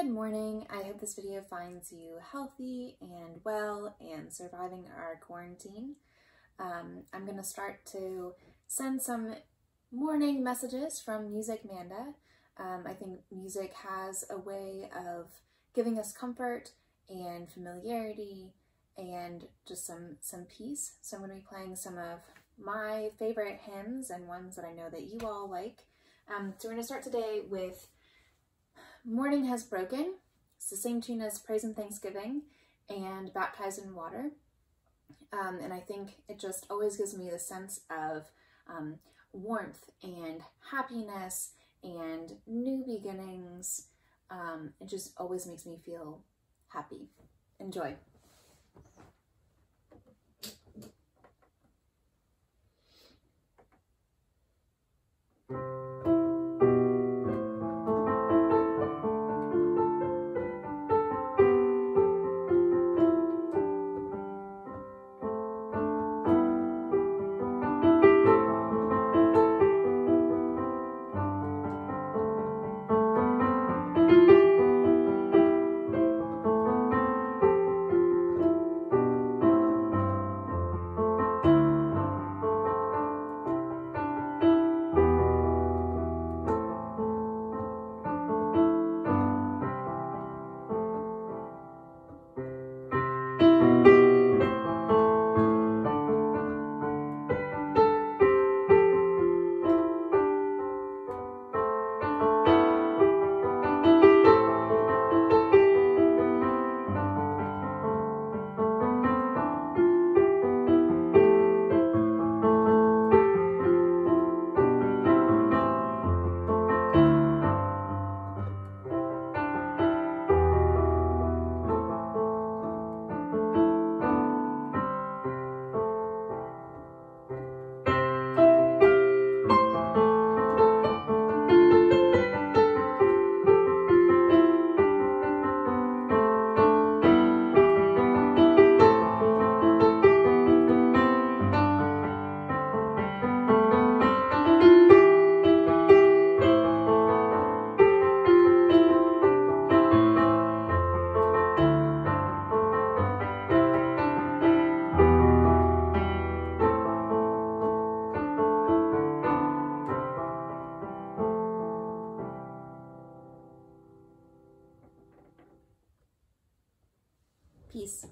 Good morning. I hope this video finds you healthy and well and surviving our quarantine. Um, I'm going to start to send some morning messages from Music Manda. Um, I think music has a way of giving us comfort and familiarity and just some, some peace. So I'm going to be playing some of my favorite hymns and ones that I know that you all like. Um, so we're going to start today with Morning Has Broken. It's the same tune as Praise and Thanksgiving and Baptized in Water. Um, and I think it just always gives me the sense of um, warmth and happiness and new beginnings. Um, it just always makes me feel happy. Enjoy. Peace.